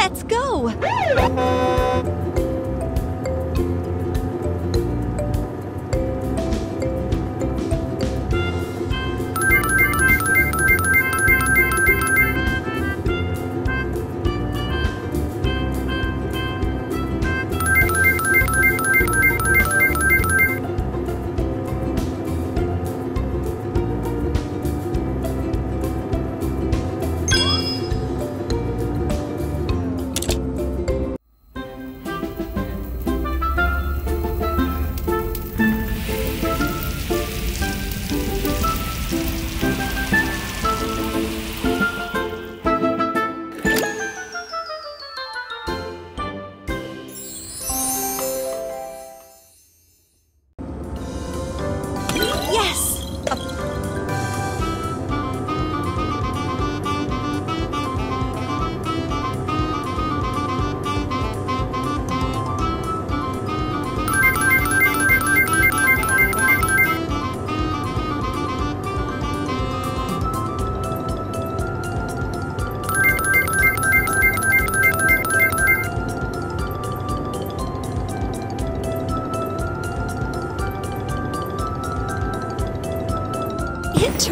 Let's go! It turned